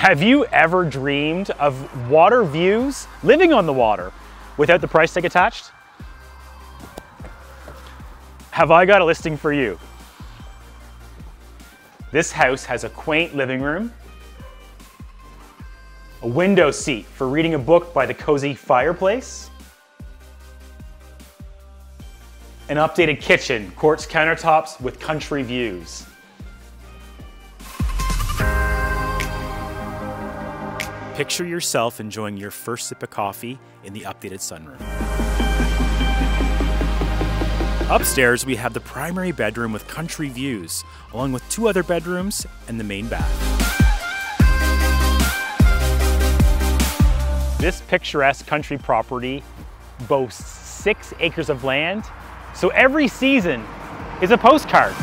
Have you ever dreamed of water views, living on the water, without the price tag attached? Have I got a listing for you? This house has a quaint living room, a window seat for reading a book by the cozy fireplace, an updated kitchen, quartz countertops with country views. Picture yourself enjoying your first sip of coffee in the updated sunroom. Upstairs, we have the primary bedroom with country views, along with two other bedrooms and the main bath. This picturesque country property boasts six acres of land, so every season is a postcard.